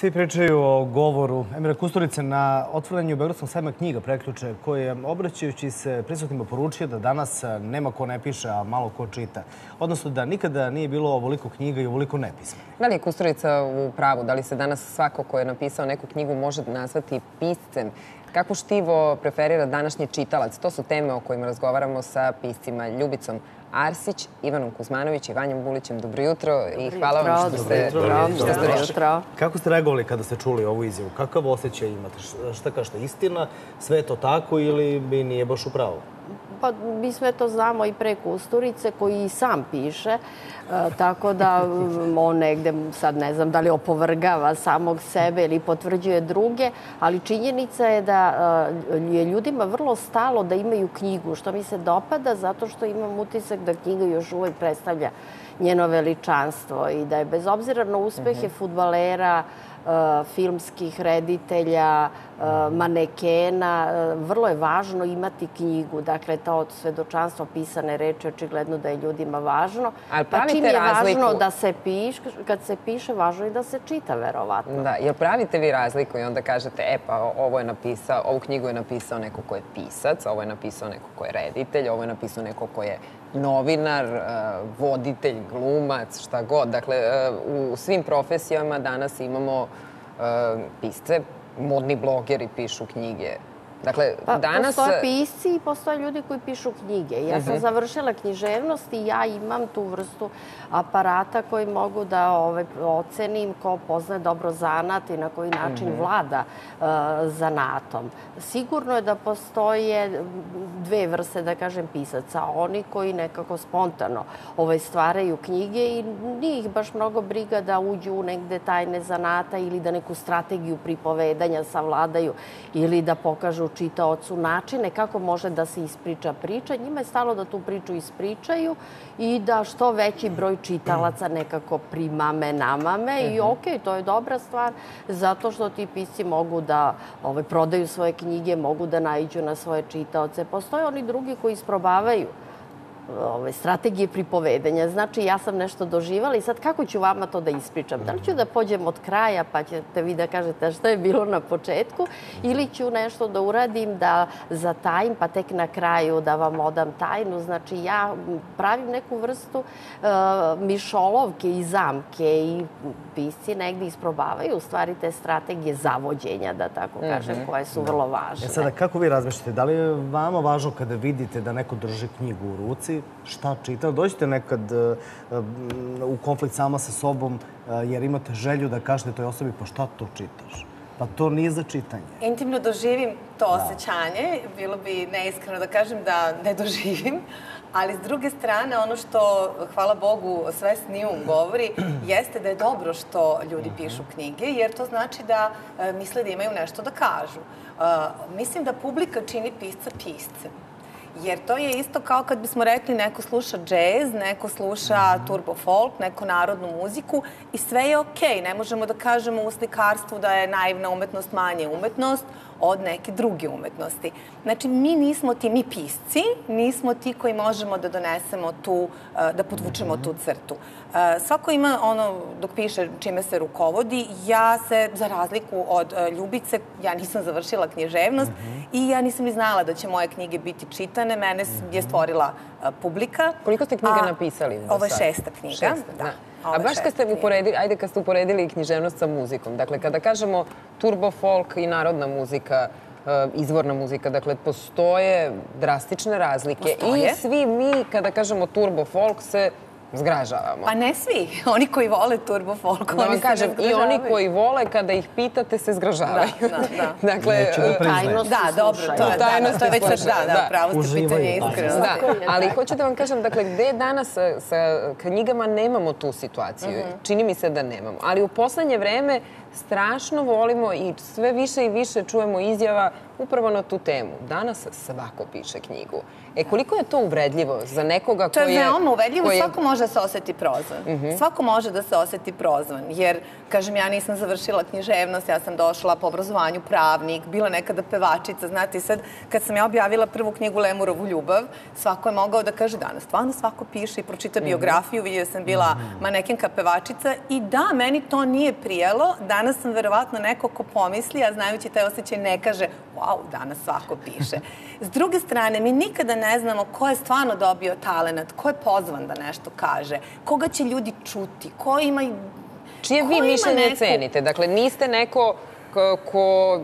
Svi pričaju o govoru Emira Kusturice na otvorenju Beogradskog sajma knjiga preključe, koji je obraćajući se prisutnima poručio da danas nema ko ne piše, a malo ko čita. Odnosno da nikada nije bilo ovoliko knjiga i ovoliko nepismeni. Da li je Kusturica u pravu? Da li se danas svako ko je napisao neku knjigu može nazvati piscem? Kako štivo preferira današnji čitalac? To su teme o kojima razgovaramo sa piscima Ljubicom Arsić, Ivanom Kuzmanović i Vanjom Bulićem. Dobro jutro i hvala vam što ste, došli. Kako ste reagovali kada ste čuli ovu izjavu? Kakav osjećaj imate? Šta kažete, istina? Sve je to tako ili bi nije baš u pravu? Pa mi sve to znamo i pre Kusturice koji i sam piše, e, tako da on negde, sad ne znam da li opovrgava samog sebe ili potvrđuje druge, ali činjenica je da e, je ljudima vrlo stalo da imaju knjigu, što mi se dopada zato što imam utisak da knjiga još uvek predstavlja njeno veličanstvo i da je bez obzira na uspehe uh mhm. -huh. E, filmskih reditelja, e, manekena. E, vrlo je važno imati knjigu. Dakle, to svedočanstvo pisane reči očigledno da je ljudima važno. Ali pa čim je razliku... važno da se piše, kad se piše, važno je da se čita, verovatno. Da, jel pravite vi razliku i onda kažete, e pa ovo je napisao, ovu knjigu je napisao neko ko je pisac, ovo je napisao neko ko je reditelj, ovo je napisao neko ko je novinar, voditelj, glumac, šta god. Dakle, u svim profesijama danas imamo pisce, modni blogeri pišu knjige, Dakle, pa, danas... Postoje pisci i postoje ljudi koji pišu knjige. Ja uh -huh. sam mhm. završila književnost i ja imam tu vrstu aparata koji mogu da ovaj, ocenim ko poznaje dobro zanat i na koji način uh mhm. -huh. vlada uh, zanatom. Sigurno je da postoje dve vrste, da kažem, pisaca. Oni koji nekako spontano ovaj, stvaraju knjige i nije ih baš mnogo briga da uđu u negde tajne zanata ili da neku strategiju pripovedanja savladaju ili da pokažu čitaocu načine kako može da se ispriča priča. Njima je stalo da tu priču ispričaju i da što veći broj čitalaca nekako primame, namame i mhm. okay, to je dobra stvar zato što ti pisci mogu da ovaj, prodaju svoje knjige, mogu da naiđu na svoje čitaoce. Postoje oni drugi koji isprobavaju ove, strategije pripovedanja. Znači, ja sam nešto doživala i sad kako ću vama to da ispričam? Da li ću da pođem od kraja pa ćete vi da kažete šta je bilo na početku ili ću nešto da uradim da zatajim pa tek na kraju da vam odam tajnu. Znači, ja pravim neku vrstu uh, mišolovke i zamke i pisci negde isprobavaju u stvari te strategije zavođenja, da tako kažem, mm -hmm. koje su da. vrlo važne. E sada, kako vi razmišljate? Da li je vama važno kada vidite da neko drži knjigu u ruci šta čita. Dođete nekad uh, u konflikt sama sa sobom uh, jer imate želju da kažete toj osobi pa šta to čitaš? Pa to nije za čitanje. Intimno doživim to da. osjećanje. Bilo bi neiskreno da kažem da ne doživim. Ali s druge strane, ono što, hvala Bogu, sve s njom govori, jeste da je dobro što ljudi mhm. pišu knjige, jer to znači da e, misle da imaju nešto da kažu. E, mislim da publika čini pisca piscem. Jer to je isto kao kad bismo rekli neko sluša džez, neko sluša -hmm. turbo folk, neko narodnu muziku i sve je okej. Okay. Ne možemo da kažemo u slikarstvu da je naivna umetnost manje umetnost od neke druge umetnosti. Znači, mi nismo ti, mi pisci, nismo ti koji možemo da donesemo tu, eh, da podvučemo tu crtu. Eh, svako ima ono, dok piše čime se rukovodi, ja se, za razliku od eh, Ljubice, ja nisam završila književnost mm -hmm. i ja nisam ni znala da će moje knjige biti čitane. Mene je stvorila publika. Koliko ste knjiga A, napisali? Ovo je šesta knjiga. Šesta, da. da. A baš kad ste uporedili, ajde kad ste uporedili književnost sa muzikom, dakle kada kažemo turbo folk i narodna muzika, eh, izvorna muzika. Dakle, postoje drastične razlike. Postoje. I svi mi, kada kažemo turbo folk, se zgražavamo. Pa ne svi. Oni koji vole turbo folk, da oni se kažem, I oni koji vole, kada ih pitate, se zgražavaju. Da, da, da. dakle, da tajnost da, dobro, to je, da, da, to je već sad, da, da, pravo ste pitanje iskreno. Da, ali hoću da vam kažem, dakle, gde danas sa, sa knjigama nemamo tu situaciju? Mhm. Čini mi se da nemamo. Ali u poslednje vreme strašno volimo i sve više i više čujemo izjava upravo na tu temu. Danas svako piše knjigu. E, koliko je to uvredljivo za nekoga koji je... To je veoma uvredljivo, koji... svako može da se oseti prozvan. Uh mhm. -huh. Svako može da se oseti prozvan, jer, kažem, ja nisam završila književnost, ja sam došla po obrazovanju pravnik, bila nekada pevačica, znate, i sad, kad sam ja objavila prvu knjigu Lemurovu ljubav, svako je mogao da kaže danas, stvarno svako piše i pročita uh mhm. -huh. biografiju, vidio sam bila mhm. manekenka pevačica i da, meni to nije prijelo, da danas sam verovatno neko ko pomisli, a znajući taj osjećaj ne kaže, wow, danas svako piše. S druge strane, mi nikada ne znamo ko je stvarno dobio talent, ko je pozvan da nešto kaže, koga će ljudi čuti, ko ima... Čije vi mišljenje neku... cenite? Dakle, niste neko ko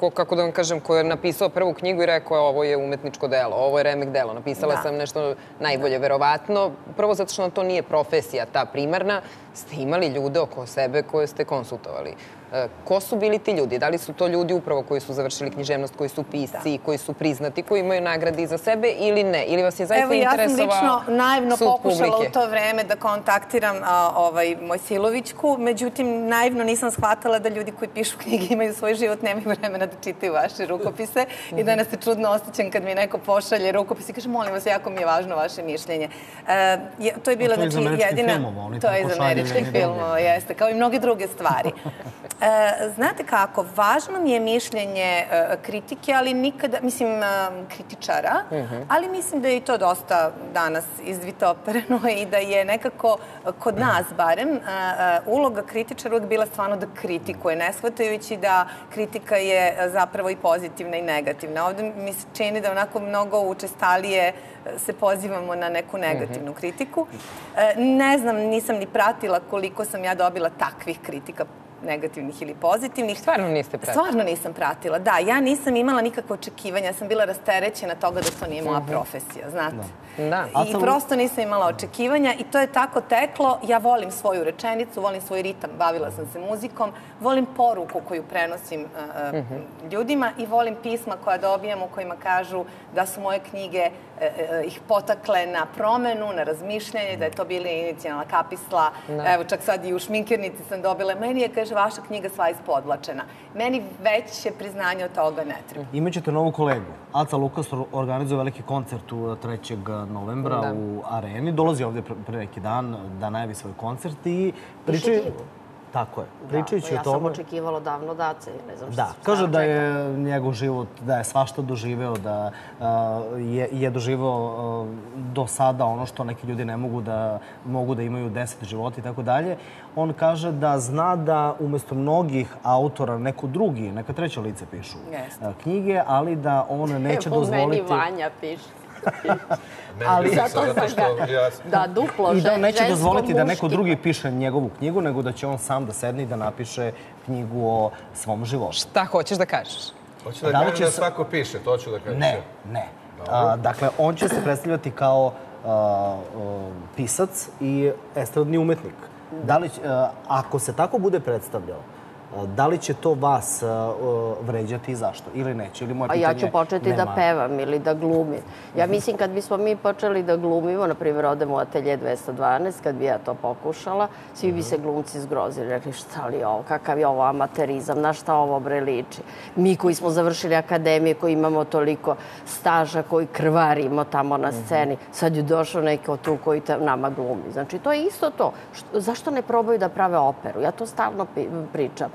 ko, kako da vam kažem, ko je napisao prvu knjigu i rekao e, ovo je umetničko delo, ovo je remek delo. Napisala da. sam nešto najbolje, da. verovatno. Prvo zato što to nije profesija ta primarna, ste imali ljude oko sebe koje ste konsultovali. E, ko su bili ti ljudi? Da li su to ljudi upravo koji su završili književnost, koji su pisci, da. koji su priznati, koji imaju nagrade iza sebe ili ne? Ili vas je zaista interesovao Evo, ja sam lično naivno pokušala publike. u to vreme da kontaktiram a, ovaj, Mojsilovićku, međutim, naivno nisam shvatala da ljudi koji pišu knjige imaju svoj život, nemaju vremena da čitaju vaše rukopise i mhm. danas se čudno osjećam kad mi neko pošalje rukopis i kaže, molim vas, jako mi je važno vaše mišljenje. E, to je bila, znači, jedina... To je iz znači američkih to je iz američkih američkih filmova, jeste, kao i mnoge druge stvari. E, znate kako, važno mi je mišljenje e, kritike, ali nikada, mislim, e, kritičara, mhm. ali mislim da je i to dosta danas izdvitopereno i da je nekako, kod nas barem, uloga kritičara uvek bila stvarno da kritikuje, ne shvatajući da kritika je zapravo i pozitivna i negativna. Ovde mi se čini da onako mnogo učestalije se pozivamo na neku negativnu mhm. kritiku. Ne znam, nisam ni pratila verovala koliko sam ja dobila takvih kritika negativnih ili pozitivnih. Stvarno niste pratila? Stvarno nisam pratila, da. Ja nisam imala nikakve očekivanja, ja sam bila rasterećena toga da to nije moja mhm. profesija, znate. Da. da. I sam... prosto nisam imala očekivanja i to je tako teklo. Ja volim svoju rečenicu, volim svoj ritam, bavila sam se muzikom, volim poruku koju prenosim uh, uh -huh. ljudima i volim pisma koja dobijam u kojima kažu da su moje knjige uh, E, e, ih potakle na promenu, na razmišljanje, da je to bila inicijalna kapisla. Ne. Evo, čak sad i u šminkirnici sam dobila. Meni je, kaže, vaša knjiga sva ispodlačena. Meni veće priznanje od toga ne treba. Mhm. Imaćete novu kolegu. Aca Lukas organizuje veliki koncert u e, 3. novembra da. u areni. Dolazi ovde pre neki dan da najavi svoj koncert i pričaju... Tako je. Da, Pričajući da, o tome... Ja sam očekivala davno dace, ne znam što Da, kaže da je njegov život, da je svašta doživeo, da je, je doživeo do sada ono što neki ljudi ne mogu da, mogu da imaju deset života i tako dalje. On kaže da zna da umesto mnogih autora neko drugi, neka treće lice pišu Jeste. knjige, ali da on neće dozvoliti... Po meni Vanja piše. Ali zato što što ja... da duplo I da on neće dozvoliti da neko drugi piše njegovu knjigu, nego da će on sam da sedne i da napiše knjigu o svom životu. Šta hoćeš da kažeš? Hoću da, da kažem da svako piše, to hoću da kažem. Ne, ne. A, dakle, on će se predstavljati kao a, a, pisac i estradni umetnik. Da li, a, ako se tako bude predstavljao, Da li će to vas vređati i zašto? Ili neće? Ili moje A ja ću početi da pevam ili da glumim. Ja mislim kad bismo mi počeli da glumimo, na primjer odemo u Atelje 212, kad bi ja to pokušala, svi bi se glumci zgrozili. Rekli šta li ovo, kakav je ovo amaterizam, na šta ovo bre liči. Mi koji smo završili akademije, koji imamo toliko staža, koji krvarimo tamo na sceni, sad je došao neko tu koji nama glumi. Znači to je isto to. Zašto ne probaju da prave operu? Ja to stalno pričam.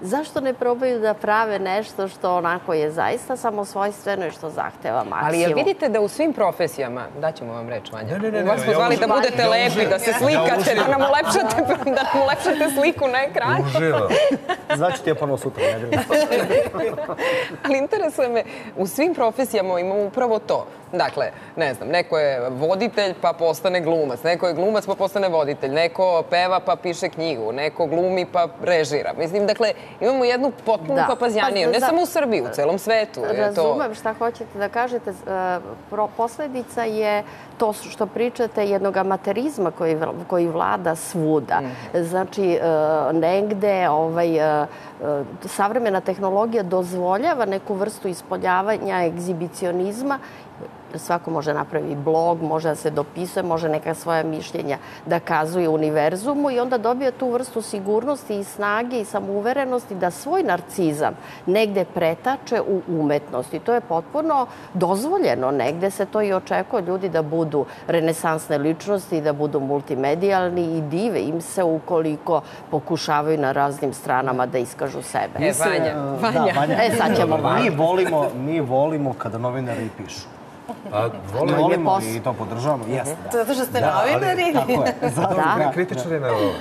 zašto ne probaju da prave nešto što onako je zaista samo svojstveno i što zahteva maksimum. Ali jel vidite da u svim profesijama, daćemo vam reč, Vanja, ne, ne, ne, vas pozvali da budete ja lepi, da se slikate, ja da nam ulepšate, da nam ulepšate sliku na ekranu. Uživo. Znači ti je ponovo sutra, ne Ali interesuje me, u svim profesijama imamo upravo to. Dakle, ne znam, neko je voditelj pa postane glumac, neko je glumac pa postane voditelj, neko peva pa piše knjigu, neko glumi pa režira. Mislim, dakle, imamo jednu potpunu da. papazjaniju, pa, ne da, samo u Srbiji, u celom svetu. Razumem to... šta hoćete da kažete. E, posledica je to što pričate jednog amaterizma koji, koji vlada svuda. Mm. Znači, e, negde ovaj, e, savremena tehnologija dozvoljava neku vrstu ispoljavanja egzibicionizma svako može napravi blog, može da se dopisuje, može neka svoja mišljenja da kazuje univerzumu i onda dobija tu vrstu sigurnosti i snage i samouverenosti da svoj narcizam negde pretače u umetnost. I to je potpuno dozvoljeno. Negde se to i očekuje ljudi da budu renesansne ličnosti, da budu multimedijalni i dive im se ukoliko pokušavaju na raznim stranama da iskažu sebe. E, Vanja. Vanja. Da, Vanja. E, sad ćemo Vanja. Mi volimo, mi volimo kada novinari pišu. A, volimo, i to podržavamo, jeste. Da. Zato što ste da, novinari? Ali, tako je. Zato da. da. kritičari na ovo.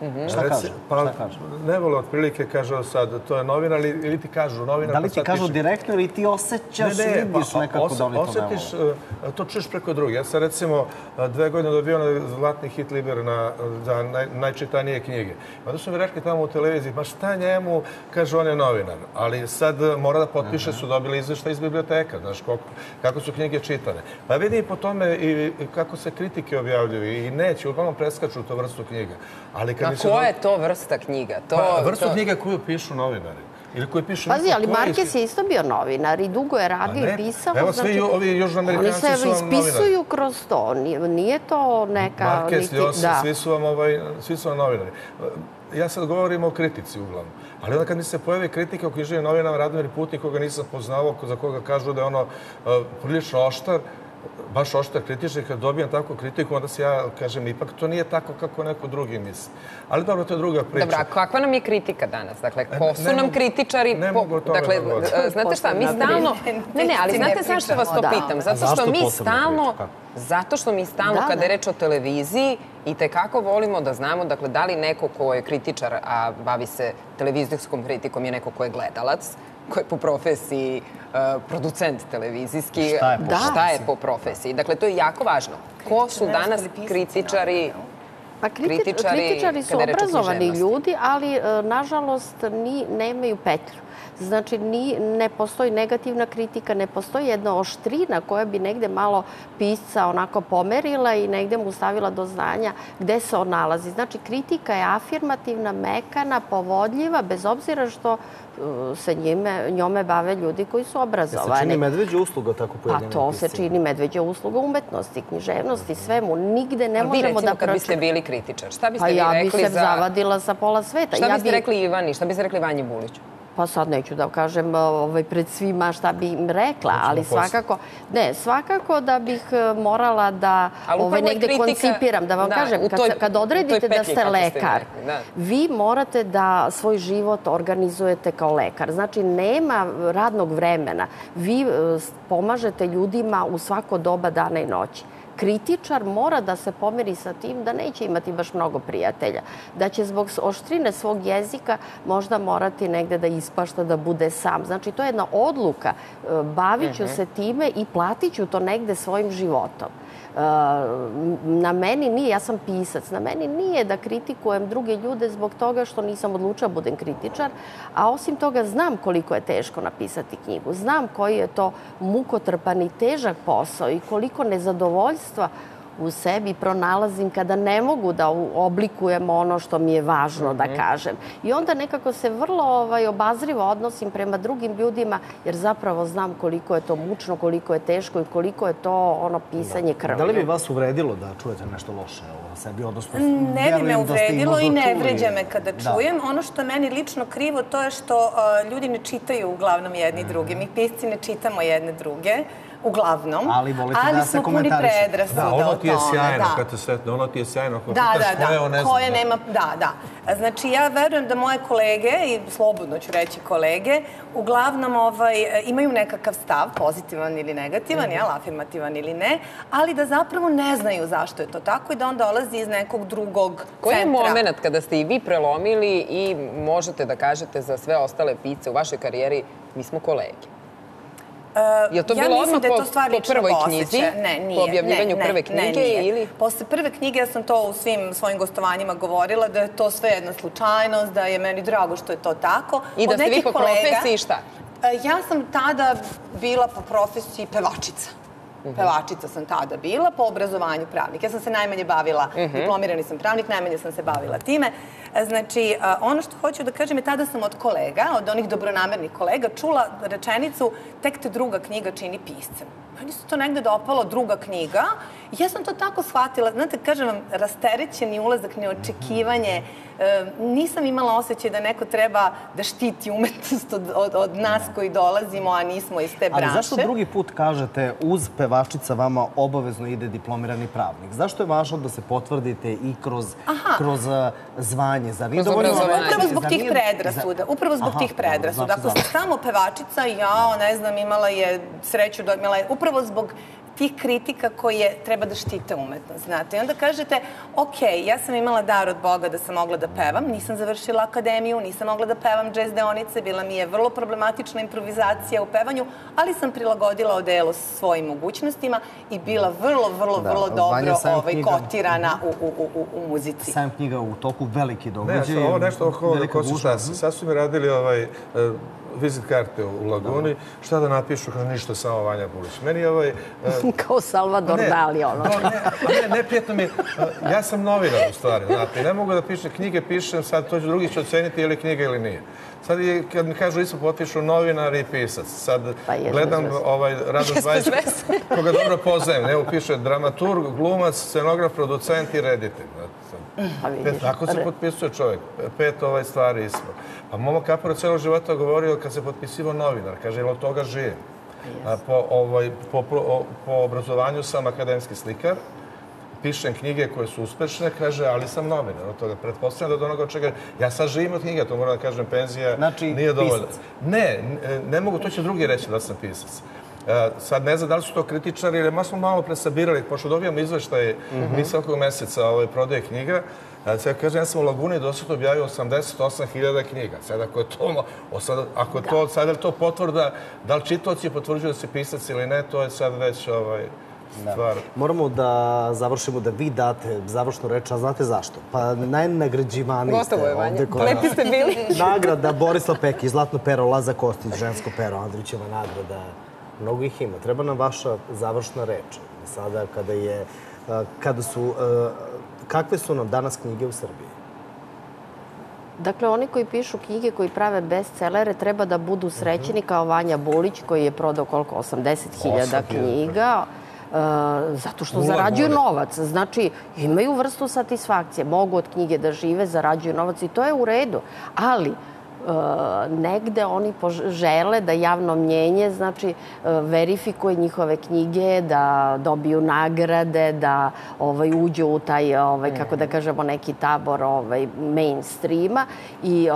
Mm Šta kaže? Pa, Šta kaže? Ne vole otprilike, kažu sad, to je novinar, ili, ili ti kažu novinar... Da li pa ti kažu piše... direktno ili ti osjećaš, ne, ne, vidiš pa, nekako os, da oni to osjetiš, ne vole? To čuješ preko druge. Ja sam recimo dve godine dobio na zlatni hit liber na, za naj, najčitanije knjige. Onda su mi rekli tamo u televiziji, ma šta njemu, kaže on je novinar. Ali sad mora da potpiše, -huh. su dobili izveštaj iz biblioteka, znaš, koliko, kako su knjige čitane. Pa vidi po tome i kako se kritike objavljuju i neće, uglavnom preskaču to vrstu knjiga. Ali kad A koja je to vrsta knjiga? To, pa, vrstu to... knjiga koju pišu novinari. Ili koji pišu... Pazi, ali Marquez je isto bio novinar i dugo je radio i pisao. Evo, svi znači, ovi južnoamerikanci su vam novinari. Oni se ispisuju kroz to. Nije, nije to neka... Marquez, niti, Ljosa, da. svi su vam, ovaj, svi su vam novinari. Ja sad govorim o kritici uglavnom. Ali onda kad mi se pojavi kritika o knjiženju novinama Radomir Putnik, koga nisam poznavao, za koga kažu da je ono uh, prilično oštar, baš oštar kritičar, kad dobijam takvu kritiku, onda se ja kažem, ipak to nije tako kako neko drugi misli. Ali dobro, to je druga priča. Dobro, a kakva nam je kritika danas? Dakle, ko su ne, nam kritičari? Ne po... mogu toga dakle, da znate šta, mi stalno... Ne, ne, ali znate zašto vas to da. pitam? Zato što mi stalno... Zato što mi stalno, da, kada je da. reč o televiziji, i tekako volimo da znamo, dakle, da li neko ko je kritičar, a bavi se televizijskom kritikom, je neko ko je gledalac, ko je po profesiji uh, producent televizijski. Šta je po, da. šta je po profesiji? Dakle, to je jako važno. Ko su danas kritičari Pa kriti, kritičari, kritičari su obrazovani ljudi, ali e, nažalost ni, nemaju petlju. Znači, ni, ne postoji negativna kritika, ne postoji jedna oštrina koja bi negde malo pisca onako pomerila i negde mu stavila do znanja gde se on nalazi. Znači, kritika je afirmativna, mekana, povodljiva, bez obzira što uh, se njime, njome bave ljudi koji su obrazovani. Ja se čini medveđa usluga tako pojedine Pa to se čini medveđa usluga umetnosti, književnosti, svemu. Nigde ne možemo recimo, da... Vi kad biste bili kritičar, šta biste pa vi rekli za... Pa ja bi se zavadila sa pola sveta. Šta biste rekli Ivani, šta biste rekli Vanji Buliću? Pa sad neću da kažem ovaj, pred svima šta bi im rekla, ali svakako, ne, svakako da bih e, morala da ovaj, negde kritika, koncipiram, da vam da, kažem, kad, toj, kad odredite da ste lekar, ste da. vi morate da svoj život organizujete kao lekar. Znači, nema radnog vremena. Vi e, pomažete ljudima u svako doba dana i noći kritičar mora da se pomeri sa tim da neće imati baš mnogo prijatelja. Da će zbog oštrine svog jezika možda morati negde da ispašta, da bude sam. Znači, to je jedna odluka. E, bavit ću uh mhm. -huh. se time i platit ću to negde svojim životom na meni nije, ja sam pisac, na meni nije da kritikujem druge ljude zbog toga što nisam odlučila da budem kritičar, a osim toga znam koliko je teško napisati knjigu. Znam koji je to mukotrpan i težak posao i koliko nezadovoljstva u sebi pronalazim kada ne mogu da oblikujem ono što mi je važno mm -hmm. da mhm. kažem. I onda nekako se vrlo ovaj, obazrivo odnosim prema drugim ljudima, jer zapravo znam koliko je to mučno, koliko je teško i koliko je to ono pisanje da. krvlju. Da li bi vas uvredilo da čujete nešto loše o sebi? Odnosno, ne bi me da uvredilo i ne vređa me kada da. čujem. Da. Ono što meni lično krivo, to je što uh, ljudi ne čitaju uglavnom jedni mm -hmm. drugi. Mi pisci ne čitamo jedne druge uglavnom. Ali volite ali da se komentariše. Ali smo puni predrasuda da, ono ti je sjajno, da. kad te sretne, ono ti je sjajno. Ako da, da, da, koje, koje nema, da, da. Znači, ja verujem da moje kolege, i slobodno ću reći kolege, uglavnom ovaj, imaju nekakav stav, pozitivan ili negativan, mm jel, afirmativan ili ne, ali da zapravo ne znaju zašto je to tako i da on dolazi iz nekog drugog Koji centra. Koji je moment kada ste i vi prelomili i možete da kažete za sve ostale pice u vašoj karijeri, mi smo kolege? Uh, je to ja bilo odmah da je to stvar po, po prvoj knjizi? Ne, nije. Po objavljivanju ne, prve knjige? Ne, nije. Ili? Posle prve knjige ja sam to u svim svojim gostovanjima govorila, da je to sve jedna slučajnost, da je meni drago što je to tako. I da ste vi po profesiji šta? Uh, ja sam tada bila po profesiji pevačica. Mhm. Pevačica sam tada bila, po obrazovanju pravnik. Ja sam se najmanje bavila, uh mhm. -huh. diplomirani sam pravnik, najmanje sam se bavila time. Znači, ono što hoću da kažem je tada sam od kolega, od onih dobronamernih kolega, čula rečenicu tek te druga knjiga čini piscem. Meni se to negde dopalo, druga knjiga. Ja sam to tako shvatila. Znate, kažem vam, rasterećeni ulazak, neočekivanje, e, nisam imala osjećaj da neko treba da štiti umetnost od, od, od nas koji dolazimo, a nismo iz te branše. Ali zašto drugi put kažete uz pevačica vama obavezno ide diplomirani pravnik? Zašto je važno da se potvrdite i kroz, Aha. kroz uh, zvanje? Zar nije dovoljno... Upravo zbog tih predrasuda. Upravo zbog Aha, tih predrasuda. Ako ste samo pevačica, ja, ne znam, imala je sreću da imala je upravo zbog tih kritika koje treba da štite umetnost, znate. I onda kažete, ok, ja sam imala dar od Boga da sam mogla da pevam, nisam završila akademiju, nisam mogla da pevam džez deonice, bila mi je vrlo problematična improvizacija u pevanju, ali sam prilagodila odelo svojim mogućnostima i bila vrlo, vrlo, da, vrlo dobro ovaj, knjiga, kotirana u, u, u, u muzici. Sam knjiga u toku veliki događaj. Ne, ovo nešto oko Kosti Štasi. Sad su mi radili ovaj, e, vizit karte u Laguni, da. šta da napišu, kao ništa, samo Vanja Bulić. Meni je ovaj... Uh, Kao Salvador ne, Dali, ono. No, ne, ne, ne mi, uh, ja sam novinar u stvari, znate, ne mogu da pišem knjige, pišem, sad to će drugi će oceniti je li knjiga ili nije. Sad je, kad mi kažu isto potpišu novinar i pisac. Sad pa gledam ovaj Radoš Bajić, koga dobro poznajem. Evo piše dramaturg, glumac, scenograf, producent i reditelj. Pa Pet, tako se potpisuje čovjek. Pet ovaj stvari isto. Pa Momo Kapora celog života govorio kad se potpisivo novinar. Kaže, jel od toga žive? A, po, ovaj, po, po, po obrazovanju sam akademski slikar pišem knjige koje su uspešne, kaže, ali sam novinar od toga. Pretpostavljam da od onoga čega... Ja sad živim od knjiga, to moram da kažem, penzija znači, nije dovoljna. Pisac. Ne, ne mogu, to će drugi reći da sam pisac. E, sad ne znam da li su to kritičari, jer ma smo malo presabirali, pošto dobijamo izveštaje mm -hmm. mi svakog meseca ovaj, prodaje knjiga, a sad kažem, ja sam u Laguni do sad objavio 88.000 knjiga. Sad ako je to, sad, ako je da. to, sad je to potvrda, da li čitoci potvrđuju da si pisac ili ne, to je sad već ovaj, Da. stvar. Da. Moramo da završimo da vi date završnu reč, a znate zašto? Pa najnagrađivaniji ste ovde. Koja... Lepi ste bili. Nagrada Borislav Peki, Zlatno pero, Laza Kostić, žensko pero, Andrićeva nagrada. Mnogo ih ima. Treba nam vaša završna reč. Sada kada je, kada su, kakve su nam danas knjige u Srbiji? Dakle, oni koji pišu knjige, koji prave bestsellere, treba da budu srećeni kao Vanja Bulić, koji je prodao koliko? 80.000 knjiga. Zato što zarađuju novac. Znači, imaju vrstu satisfakcije. Mogu od knjige da žive, zarađuju novac i to je u redu. Ali, negde oni žele da javno mnjenje znači e, verifikuje njihove knjige, da dobiju nagrade, da ovaj uđu u taj ovaj kako da kažemo neki tabor ovaj mainstreama i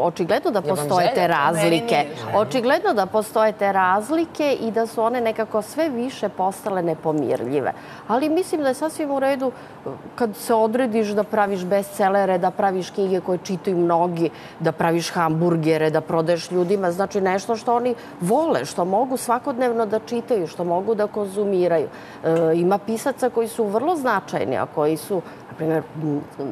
očigledno da postoje te razlike. Očigledno da postoje te razlike i da su one nekako sve više postale nepomirljive. Ali mislim da je sasvim u redu kad se odrediš da praviš bestsellere, da praviš knjige koje čitaju mnogi, da praviš hamburgere, da prodaješ ljudima, znači nešto što oni vole, što mogu svakodnevno da čitaju, što mogu da konzumiraju. E, ima pisaca koji su vrlo značajni, a koji su primjer,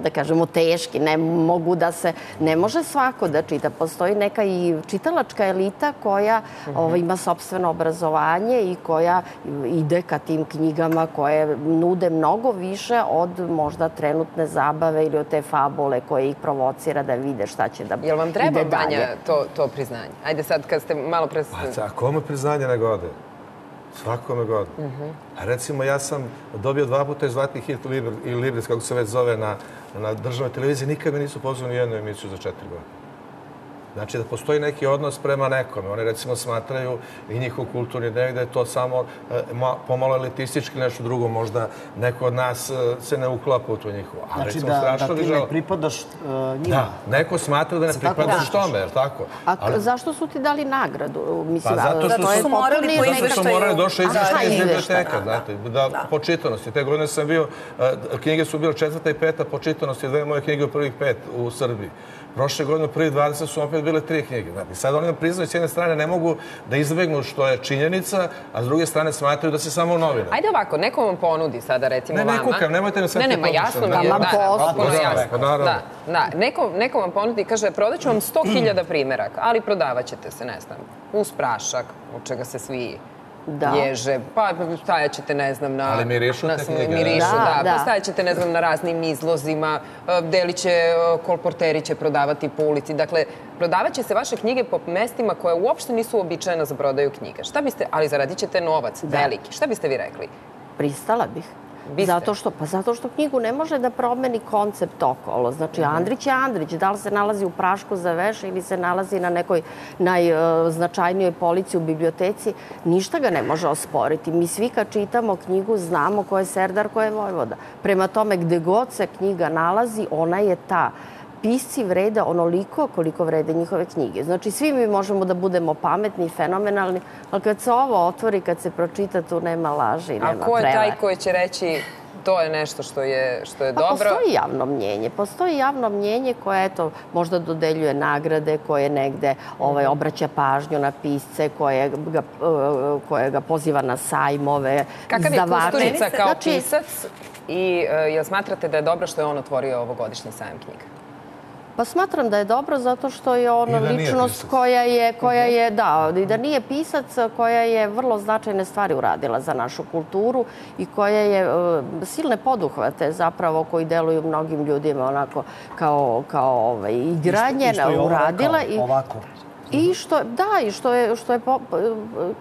da kažemo, teški, ne mogu da se, ne može svako da čita. Postoji neka i čitalačka elita koja mhm. -huh. ovaj, ima sobstveno obrazovanje i koja ide ka tim knjigama koje nude mnogo više od možda trenutne zabave ili od te fabule koje ih provocira da vide šta će da Jel vam treba, Vanja, to, to priznanje? Ajde sad, kad ste malo pre... Pa, a kome priznanje nego ode? Svakome god. Uh -huh. A recimo, ja sam dobio dva puta zlatni hit Liber, ili Libris, kako se već zove, na, na državnoj televiziji. Nikad me nisu pozvali u jednu emisiju za četiri godine. Znači da postoji neki odnos prema nekome. Oni recimo smatraju i njihov kulturni dnevnik da je to samo e, ma, pomalo elitistički nešto drugo. Možda neko od nas e, se ne uklapa u to njihovo. A, znači recimo, da, da ti ne pripadaš uh, njima. Da, neko smatra da ne pripadaš da. tome, je tako? A Ali... zašto su ti dali nagradu? Mislim, pa zato što, su, morali po Zato što su morali došli iz biblioteka, da, znate, da, da, po čitanosti. Te godine sam bio, knjige su bile četvrta i peta po čitanosti, dve moje knjige u prvih pet u Srbiji. Prošle godine, prvi 20 su opet bile tri knjige. Znači, sad oni nam priznaju, s jedne strane ne mogu da izbegnu što je činjenica, a s druge strane smatraju da se samo novina. Ajde ovako, neko vam ponudi sada, recimo ne, vama... Ne, ne kukam, nemojte me sad... Ne, ne, ma jasno mi je, da, da, jasno. Da, da, neko, neko vam ponudi i kaže, prodaću vam 100.000 primjeraka, ali prodavat se, ne znam, uz prašak, od čega se svi da. ježe, pa stajaćete, ne znam, na... Ali mirišu na, te knjige. Mirišu, da, da. da. Pa stajaćete, ne znam, na raznim izlozima, e, deliće, e, kolporteri će prodavati po ulici. Dakle, prodavaće se vaše knjige po mestima koje uopšte nisu uobičajena za prodaju knjiga. Šta biste, ali zaradit ćete novac, da. veliki. Šta biste vi rekli? Pristala bih. Biste? Zato što, pa zato što knjigu ne može da promeni koncept okolo. Znači, -hmm. Andrić je Andrić. Da li se nalazi u prašku za veš ili se nalazi na nekoj najznačajnijoj polici u biblioteci, ništa ga ne može osporiti. Mi svi kad čitamo knjigu znamo ko je Serdar, ko je Vojvoda. Prema tome, gde god se knjiga nalazi, ona je ta pisci vrede onoliko koliko vrede njihove knjige. Znači, svi mi možemo da budemo pametni i fenomenalni, ali kad se ovo otvori, kad se pročita, tu nema laži, nema prevara. A ko je taj koji će reći to je nešto što je, što je pa dobro. Postoji javno mnjenje. Postoji javno mnjenje koje eto, možda dodeljuje nagrade, koje negde ovaj, obraća pažnju na pisce, koje ga, koje ga poziva na sajmove, Kakav je Kusturica kao znači, pisac i uh, jel smatrate da je dobro što je on otvorio ovogodišnji sajam knjiga? Pa smatram da je dobro zato što je ono ličnost koja je, koja je, da, i da nije pisac, koja je vrlo značajne stvari uradila za našu kulturu i koja je uh, silne poduhvate zapravo koji deluju mnogim ljudima onako kao, kao ovaj, igranje uradila. I, ovako. I što, da, i što je, što je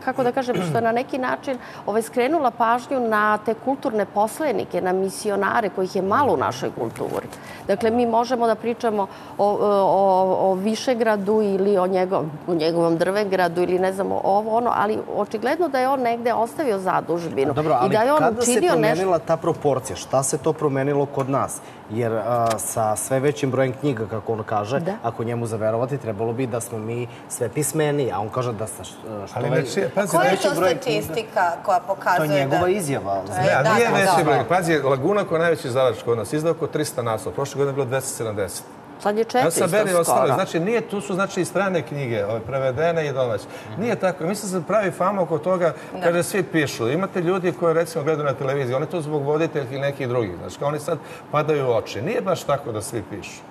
kako da kažem, što je na neki način ovaj, skrenula pažnju na te kulturne poslenike, na misionare kojih je malo u našoj kulturi. Dakle, mi možemo da pričamo o, o, o Višegradu ili o, njegov, o njegovom Drvegradu ili ne znamo ovo ono, ali očigledno da je on negde ostavio zadužbinu. Dobro, ali I da je on kada se promenila nešto... ta proporcija? Šta se to promenilo kod nas? Jer a, sa sve većim brojem knjiga, kako on kaže, da. ako njemu zaverovati, trebalo bi da smo mi sve pismeniji, a on kaže da sa što Ali već, pazi, Koja je to statistika koja pokazuje da... To je njegova da... izjava. Ne, da, nije da, veći da, broj. Pazi, Laguna koja je najveći izdavač kod nas, izdao oko 300 naslova. Prošle godine je bilo 270. Sad je 400 ja sam skoro. Ostalo. Znači, nije, tu su znači i strane knjige, ove, prevedene i domaće. Nije tako. Mislim da se pravi fama oko toga, da. kaže, svi pišu. Imate ljudi koji, recimo, gledaju na televiziji, oni to zbog voditeljki i nekih drugih. Znači, oni sad padaju u oči. Nije baš tako da svi pišu.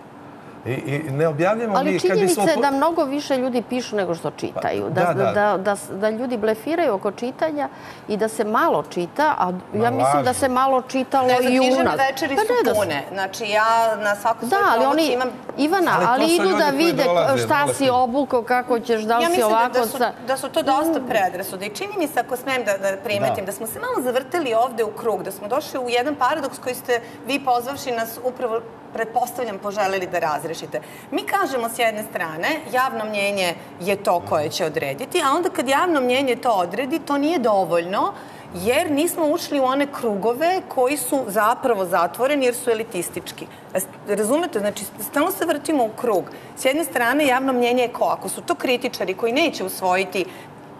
I, i ne objavljamo Ali mi... Ali činjenica je da mnogo više ljudi pišu nego što čitaju. Pa, da, da, da, da, da ljudi blefiraju oko čitanja i da se malo čita, a Ma, ja mislim da se malo čitalo ne, i u nas. večeri pa, su da pune. Znači ja na svaku da, ali oni, imam... Ivana, ali, ali idu da vide dolaze, šta dolaze. si obukao, kako ćeš, da li ja si ovako... Ja mislim da, da, su, to dosta predrasude. I čini mi se, ako smem da, da primetim, da. da smo se malo zavrteli ovde u krug, da smo došli u jedan paradoks koji ste vi pozvavši nas upravo pretpostavljam, poželeli da razrešite. Mi kažemo s jedne strane, javno mnjenje je to koje će odrediti, a onda kad javno mnjenje to odredi, to nije dovoljno, jer nismo ušli u one krugove koji su zapravo zatvoreni jer su elitistički. Razumete? Znači, stalno se vrtimo u krug. S jedne strane, javno mnjenje je ko? Ako su to kritičari koji neće usvojiti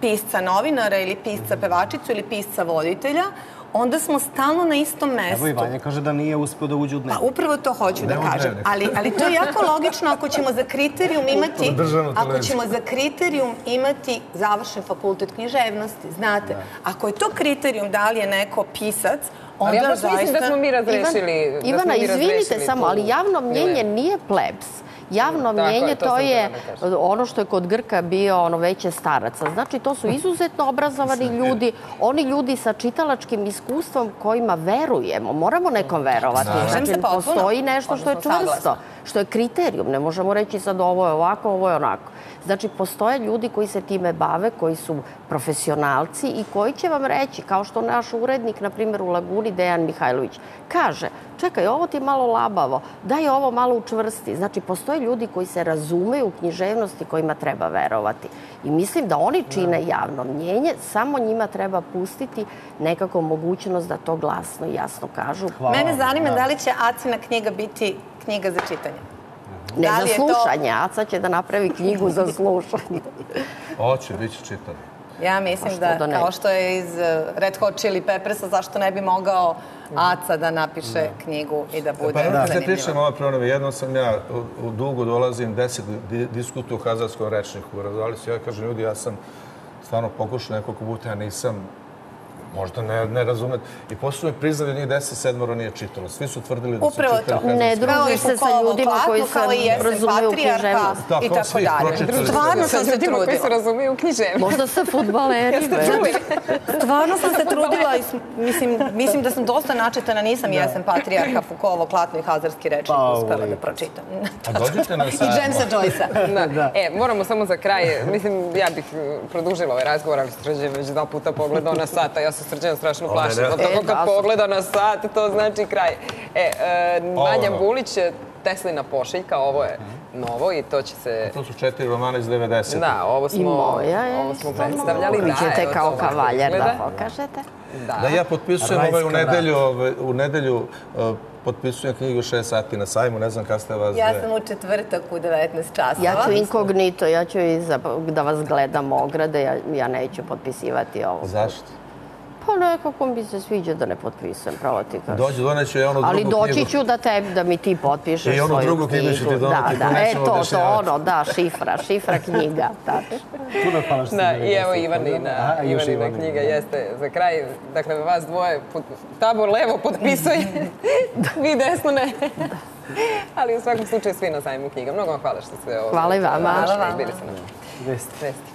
pisca novinara ili pisca pevačicu ili pisca voditelja, onda smo stalno na istom mestu. Evo i Vanja kaže da nije uspio da uđe u dnevnik. Pa upravo to hoću da kažem. Ali, ali to je jako logično ako ćemo za kriterijum imati... Ako ćemo za kriterijum imati završen fakultet književnosti, znate. Da. Ako je to kriterijum da li je neko pisac, Onda ali ja baš mislim da smo mi razrešili... Da Ivana, izvinite samo, ali javno mnjenje nije plebs. Javno mnjenje to, to je da ono što je kod Grka bio ono veće staraca. Znači, to su izuzetno obrazovani ljudi, oni ljudi sa čitalačkim iskustvom kojima verujemo. Moramo nekom verovati. Znači, postoji nešto što je čvrsto, što je kriterijum. Ne možemo reći sad ovo je ovako, ovo je onako. Znači, postoje ljudi koji se time bave, koji su profesionalci i koji će vam reći, kao što naš urednik, na primjer u Laguni, Dejan Mihajlović, kaže, čekaj, ovo ti je malo labavo, daj ovo malo učvrsti. Znači, postoje ljudi koji se razumeju u književnosti kojima treba verovati. I mislim da oni čine javno mnjenje, samo njima treba pustiti nekako mogućnost da to glasno i jasno kažu. Hvala. Mene zanima da li će Acina knjiga biti knjiga za čitanje. Ne da za slušanje, to... Aca će da napravi knjigu za slušanje. Hoće, bit će čitanje. Ja mislim da, da kao što je iz uh, Red Hot Chili Peppersa, zašto ne bi mogao Aca da napiše da. knjigu i da bude pa, zanimljiva. Pa pričam ove pronove. Jedno sam ja, u, u dugu dolazim, deset diskutu u kazarskom rečniku. Razvali se, ja kažem, ljudi, ja sam stvarno pokušao nekoliko puta, ja nisam možda ne, ne razumete. I posle mi priznali da njih deset sedmoro nije čitalo. Svi su tvrdili da Upravo su čitali. Upravo to. Ne druži se sa ljudima koji se razumeju u književnost. I tako dalje. Stvarno sam se trudila. koji se razumiju u književnost. Možda sa futbaleri. Stvarno sam se trudila i mislim, mislim da sam dosta načetana. Nisam da. jesen patrijarha Fukovo, Klatno i Hazarski rečnik pa, uspela da pročitam. A dođete na sad. I Jamesa Joyce-a. Da. da. E, moramo samo za kraj, mislim, ja bih produžila ovaj razgovor, ali Srđe već dva puta pogledao na sata. Ja se Srđan strašno plašim. Od toga kad pogleda na sat, to znači kraj. E, e Vanja Bulić Teslina pošiljka, ovo je novo i to će se... A to su četiri romana iz 90. Da, ovo smo, I moja je ovo smo predstavljali. Vi ćete evo, kao kavaljer da pokažete. Da. Da, ja potpisujem ovaj u nedelju, ovaj, u nedelju uh, potpisujem knjigu 6 sati na sajmu, ne znam kada ste vas Ja sam u četvrtak u 19 časova. Ja ću inkognito, ja ću iza, da vas gledam ograde, ja, ja neću potpisivati ovo. Zašto? Pa nekako mi se sviđa da ne potpisujem, pravo ti kažem. Dođe, doneću ja onu drugu Ali doći knjigu. ću da, te, da mi ti potpišeš I onu svoju drugu knjigu ću ti doneti, Da, da, e nećemo to, to ono, da, šifra, šifra knjiga, tačno. Puno hvala što ste Da, i evo gosti. Ivanina, Aha, Ivanina Ivanina, knjiga da. jeste za kraj. Dakle, vas dvoje, pot, tabor levo potpisuje, vi desno ne. Ali u svakom slučaju svi na sajmu knjiga. Mnogo vam hvala što ste ovo. Hvala i vama. Hvala i bili vama. sa nama. Vesti. Vesti.